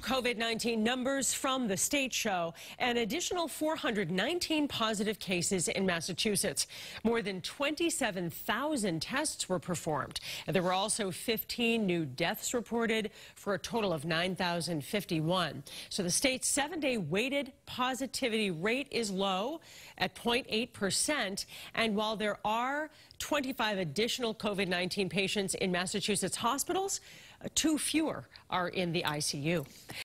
COVID-19 numbers from the state show an additional 419 positive cases in Massachusetts. More than 27,000 tests were performed. And there were also 15 new deaths reported for a total of 9,051. So the state's seven-day weighted positivity rate is low at 0.8%. And while there are 25 additional COVID-19 patients in Massachusetts hospitals, uh, two fewer are in the ICU.